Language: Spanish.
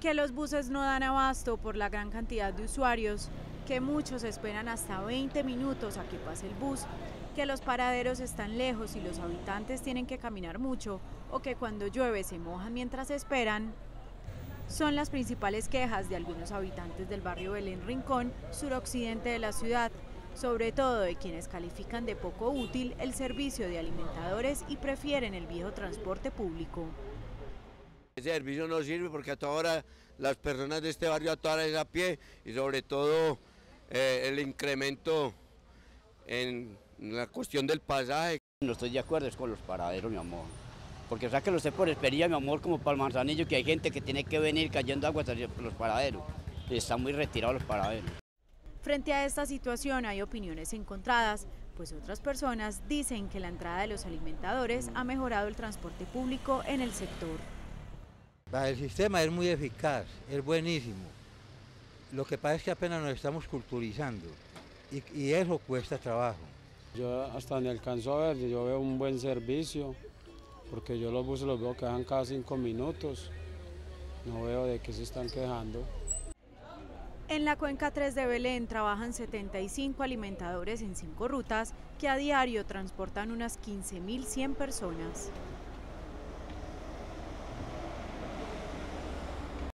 que los buses no dan abasto por la gran cantidad de usuarios, que muchos esperan hasta 20 minutos a que pase el bus, que los paraderos están lejos y los habitantes tienen que caminar mucho, o que cuando llueve se mojan mientras esperan, son las principales quejas de algunos habitantes del barrio Belén Rincón, suroccidente de la ciudad, sobre todo de quienes califican de poco útil el servicio de alimentadores y prefieren el viejo transporte público. Ese servicio no sirve porque a toda hora las personas de este barrio a toda hora es a pie y sobre todo eh, el incremento en la cuestión del pasaje. No estoy de acuerdo es con los paraderos, mi amor. Porque o que lo sé por experiencia, mi amor, como para el manzanillo, que hay gente que tiene que venir cayendo agua hasta los paraderos. Y están muy retirados los paraderos. Frente a esta situación hay opiniones encontradas, pues otras personas dicen que la entrada de los alimentadores ha mejorado el transporte público en el sector. El sistema es muy eficaz, es buenísimo. Lo que pasa es que apenas nos estamos culturizando y, eso cuesta trabajo. Yo hasta donde alcanzo a ver, yo veo un buen servicio, porque yo los buses los veo que dan cada cinco minutos. No veo de qué se están quejando. En la cuenca 3 de Belén trabajan 75 alimentadores en cinco rutas que a diario transportan unas 15.100 personas.